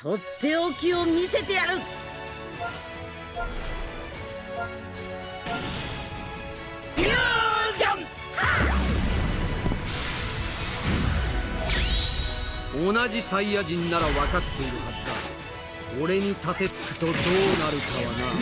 とっておきを見せてやる。フュージョン！同じサイヤ人なら分かっているはずだ。俺に立てつくとどうなるかはな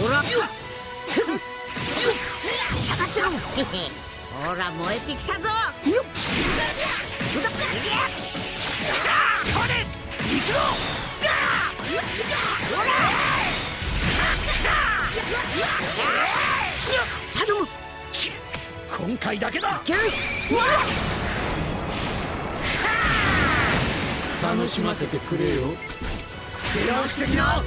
ほらほら燃えてきたぞ。よっこれ行くぞほら頼む今回だけだ楽しませてくれよ出直してきな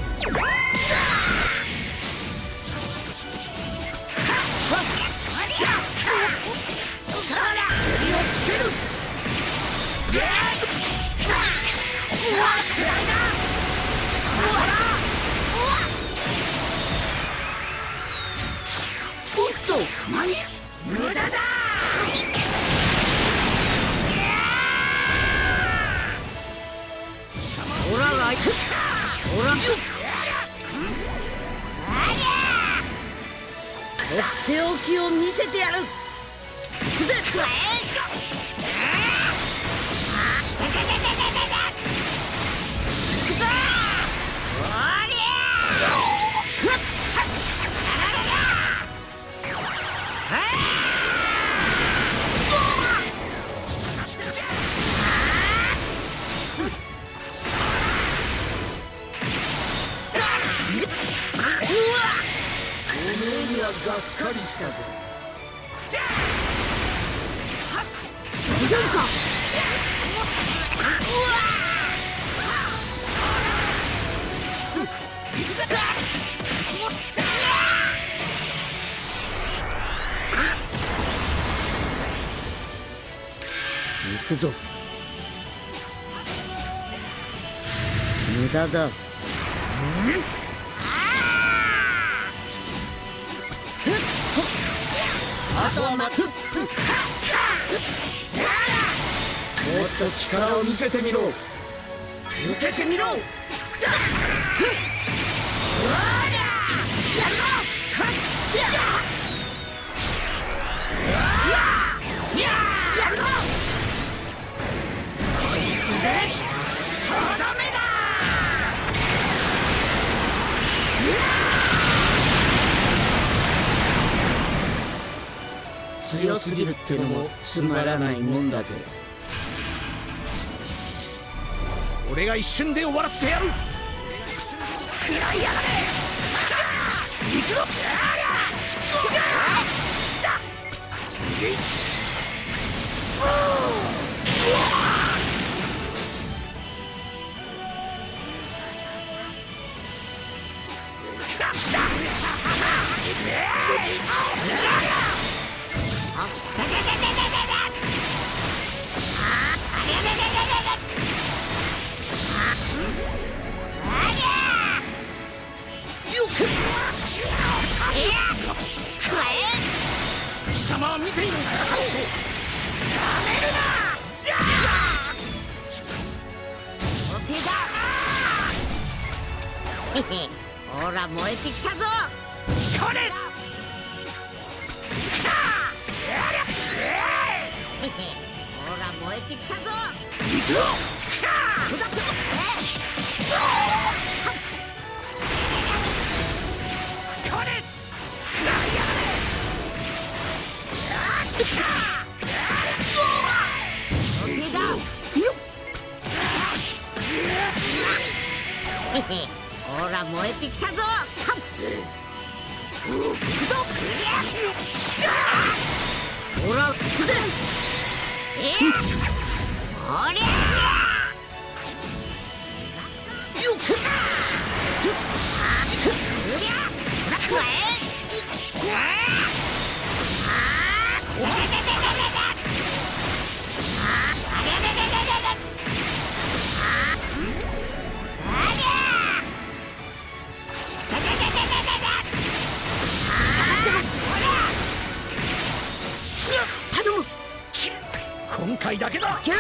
とっておきを見せてやる。がっかりしたぞ。大丈夫か。行くぞ。無駄だ、うん？とは待つもっと力を見せてみろ受けてみろやるぞ強すぎるってのもつまらないもんだぜ。俺が一瞬で終わらせてやる。食らいやがれ行くぞ貴様は見ている。んだやめるなお手だ。へへほら燃えてきたぞこれほら燃えてきたぞ行くぞほら燃えてきたぞ行くぞほら行くぜえー、おりゃよっくりゃくらえ頼む今回だけだキュイ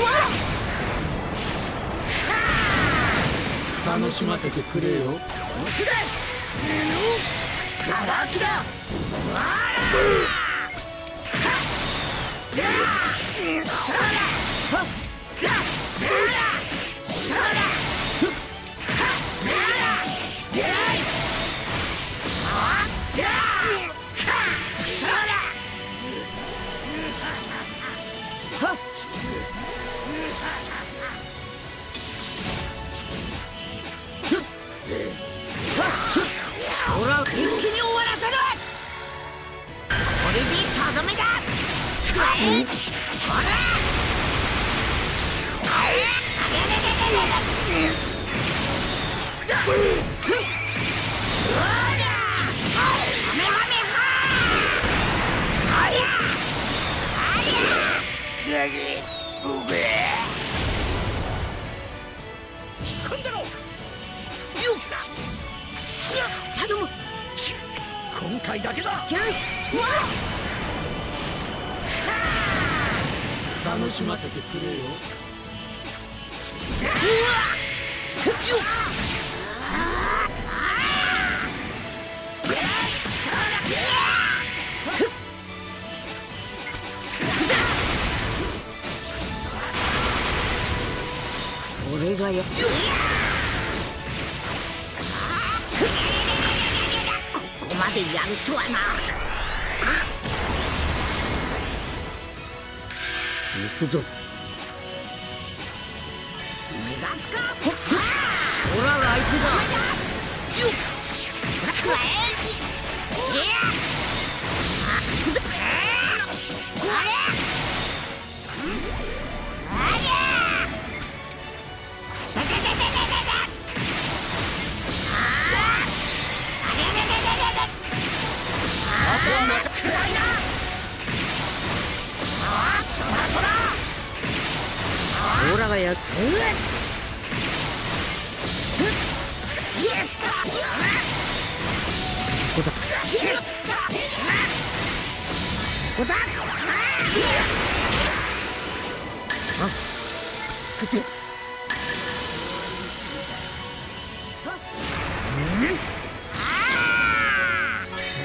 わ楽しませてくれよ行くぜだ今回だけだ楽しませてくれよ。俺がやここまでやるとはな。行くぞ。逃がすか。ほらライトだよっくらえいや。あ行くぞ。これ。ありゃオラがやっ。ここだここだあく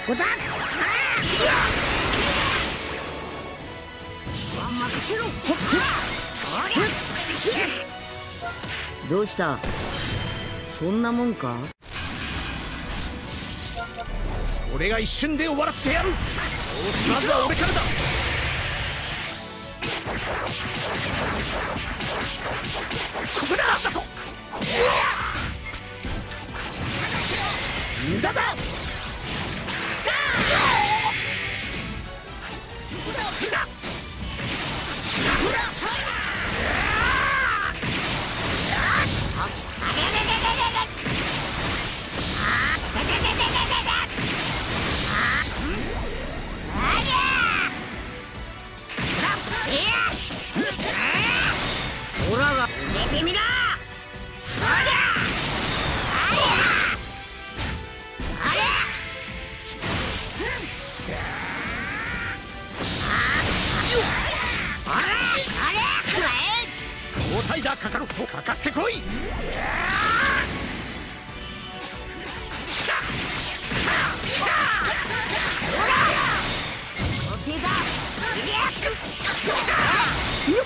こだ任せろどうした？そんなもんか？俺が一瞬で終わらせてやる。よしまずは俺からだ。ここだだと。無駄だ。カカロットかかってこい。よっ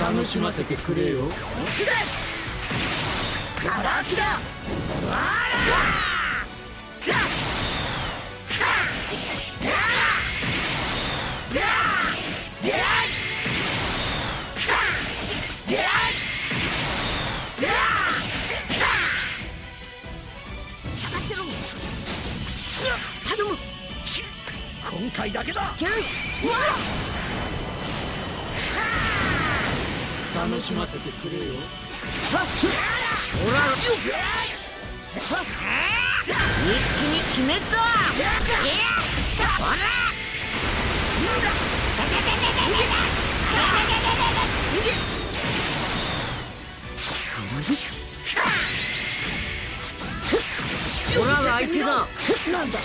楽しませてくれよ。ガラキだ。下が今回だけだ。楽しませてくれよ。ほら。一気に決めた。ほら。ほら。が相手だなんだよ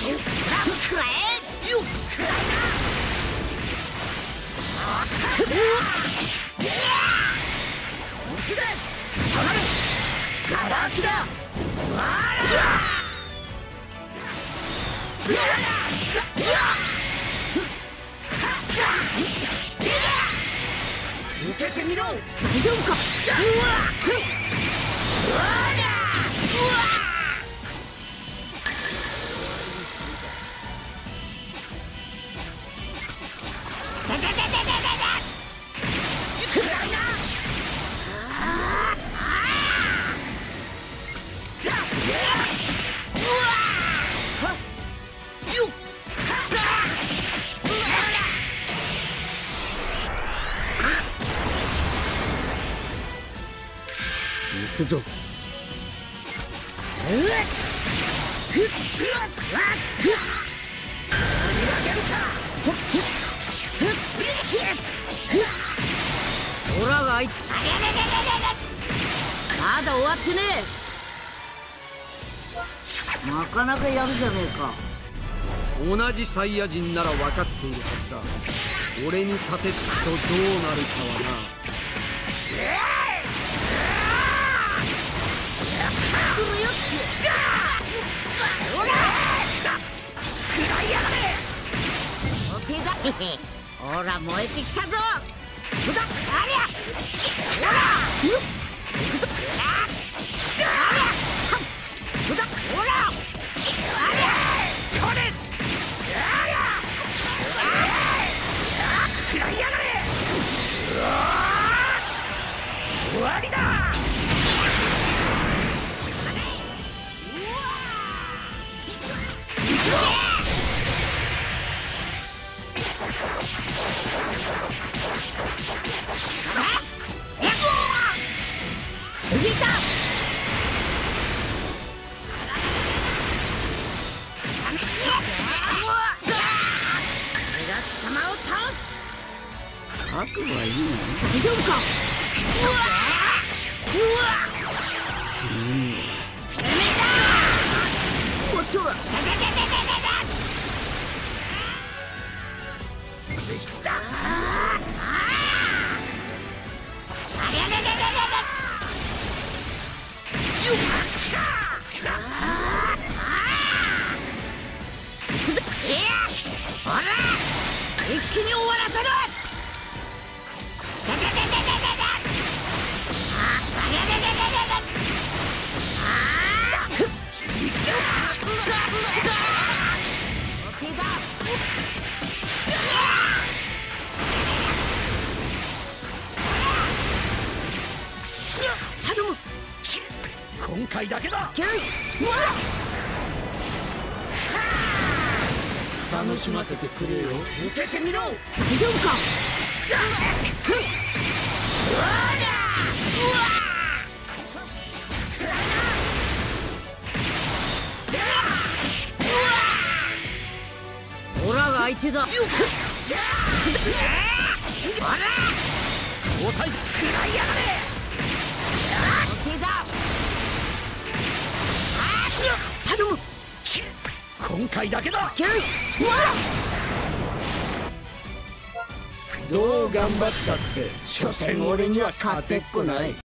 受けてみろ大丈夫かうわ行ほらがいまだ終わってねえ。なかなかやるじゃねえ。か同じサイヤ人なら分かっているはずだ。俺に立てつくとどうなるかはな。お手だほら燃えてきたぞ。ほらありゃ。ほら。よっしませてくれよ。けてみろ大丈夫かダメオラが相手だよあららいやがれ頼む今回だけだ。どう頑張ったって所詮俺には勝てっこない。